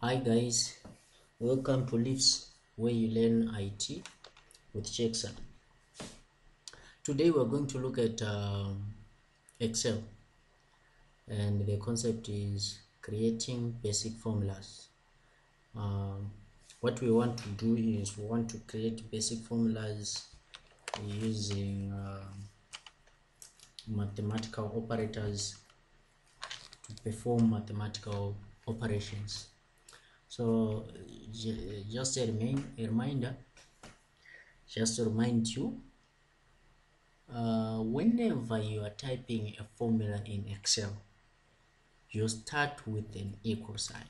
Hi guys, welcome to Leaves where you learn IT with Jackson. Today we're going to look at um, Excel and the concept is creating basic formulas. Um, what we want to do is we want to create basic formulas using um, mathematical operators to perform mathematical operations. So just a, a reminder, just to remind you, uh, whenever you are typing a formula in Excel, you start with an equal sign.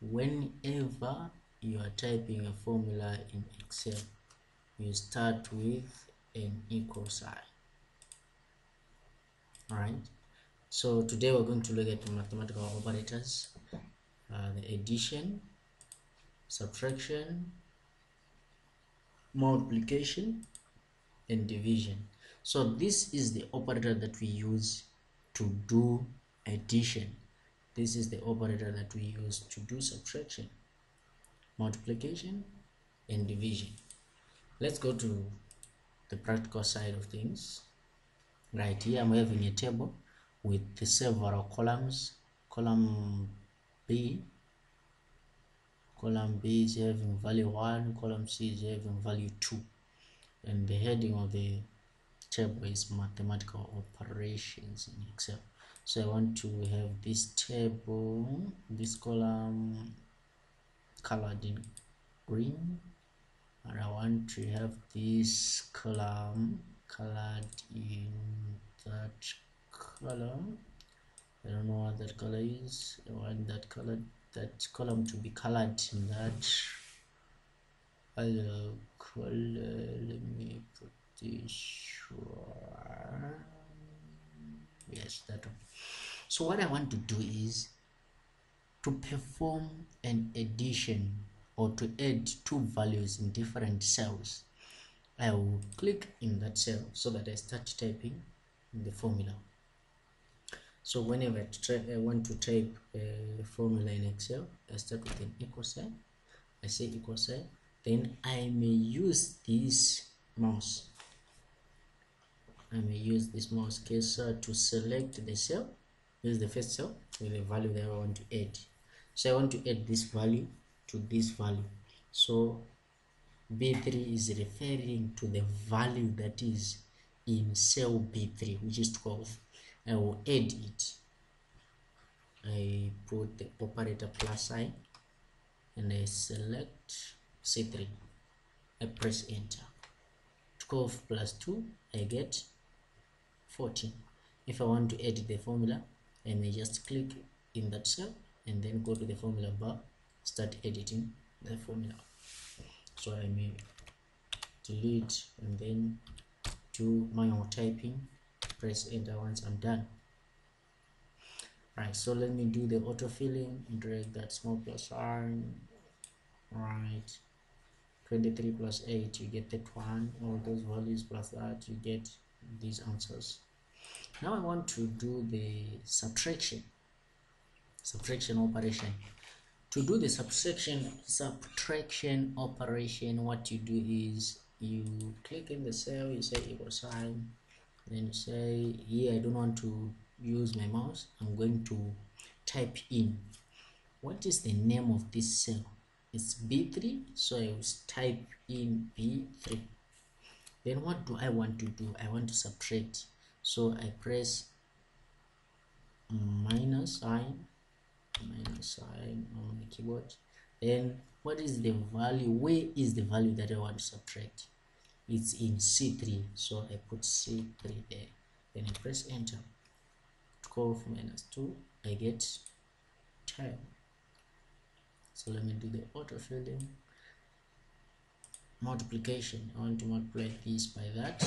Whenever you are typing a formula in Excel, you start with an equal sign. All right. So today we're going to look at mathematical operators, the addition, subtraction, multiplication, and division. So this is the operator that we use to do addition. This is the operator that we use to do subtraction, multiplication, and division. Let's go to the practical side of things. Right here I'm having a table with several columns. Column B, column B is having value 1, column C is having value 2. And the heading of the table is mathematical operations in Excel. So I want to have this table, this column colored in green, and I want to have this column colored in that color. I don't know what that color is. I want that color, that column to be colored in that other color. Let me put this one. Yes, that one. So what I want to do is to perform an addition or to add two values in different cells. I will click in that cell so that I start typing the formula. So whenever I, I want to type a formula in Excel, I start with an equal sign. I say equal sign. Then I may use this mouse. I may use this mouse cursor uh, to select the cell. Use the first cell with the value that I want to add. So I want to add this value to this value. So B3 is referring to the value that is in cell B3, which is 12. I will add it. I put the operator plus sign and I select C3. I press enter. 12 plus 2, I get 14. If I want to edit the formula, I may just click in that cell and then go to the formula bar, start editing the formula. So I may delete and then do manual typing press enter once I'm done. Right so let me do the auto filling drag that small plus sign right. 23 plus 8 you get that one. All those values plus that you get these answers. Now I want to do the subtraction. Subtraction operation. To do the subtraction subtraction operation what you do is you click in the cell you say equal sign then say here I don't want to use my mouse. I'm going to type in. What is the name of this cell? It's B3 so I will type in B3 then what do I want to do? I want to subtract. So I press minus sign minus sign on the keyboard. Then what is the value? Where is the value that I want to subtract it's in C3 so I put C3 there. Then I press enter. 12 minus 2 I get 10 so let me do the auto filling. Multiplication I want to multiply this by that.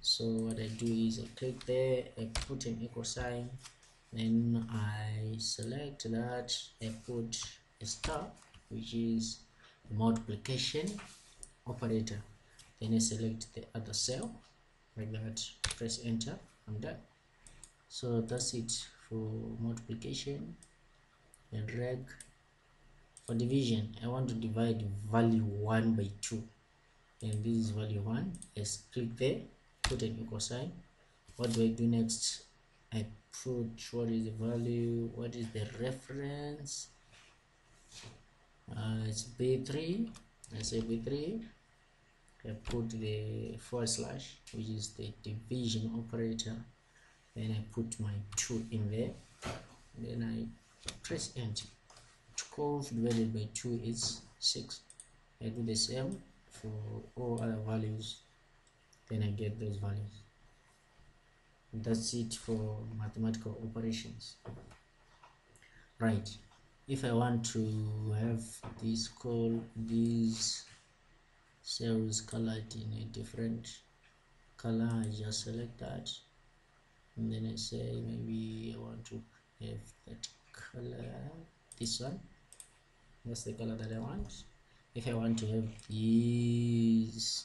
So what I do is I click there I put an equal sign. Then I select that I put a star which is multiplication operator then I select the other cell. Like that press enter. I'm done. So that's it for multiplication and drag for division I want to divide value 1 by 2 and this is value 1 let's click there. Put an equal sign what do I do next? I put what is the value? What is the reference? Uh, it's b3 I say b3 I put the forward slash which is the division operator. Then I put my 2 in there. Then I press enter. 12 divided by 2 is 6 I do the same for all other values. Then I get those values. That's it for mathematical operations. Right. If I want to have this call these cells colored in a different color I just select that. And then I say maybe I want to have that color this one. That's the color that I want. If I want to have these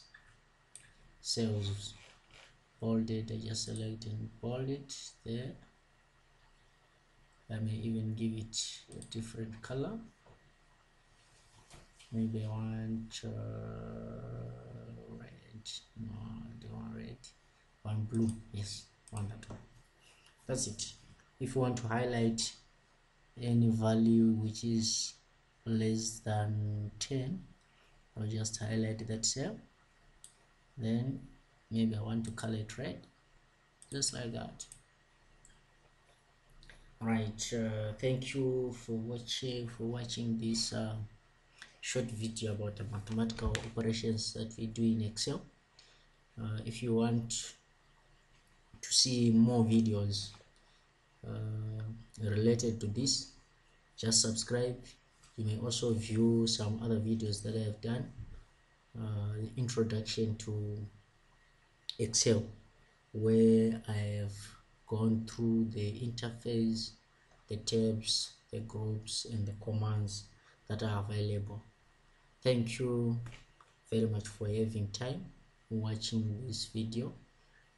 cells bolded I just select and bold it there. I may even give it a different color maybe I want uh, red. No I don't want red. One blue. Yes one that one. That's it. If you want to highlight any value which is less than 10 I'll just highlight that cell then maybe I want to color it red. Just like that. Right uh, thank you for watching for watching this uh, short video about the mathematical operations that we do in excel. Uh, if you want to see more videos uh, related to this just subscribe. You may also view some other videos that i have done uh, introduction to excel where i have gone through the interface the tabs the groups and the commands that are available thank you very much for having time watching this video.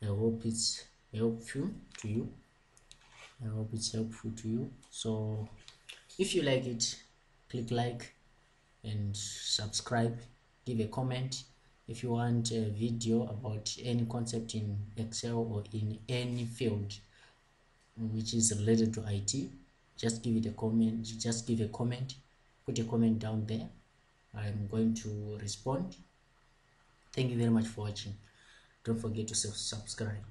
I hope it's helpful to you. I hope it's helpful to you. So if you like it click like and subscribe. Give a comment. If you want a video about any concept in excel or in any field which is related to it just give it a comment just give a comment. Put a comment down there i'm going to respond. Thank you very much for watching. Don't forget to subscribe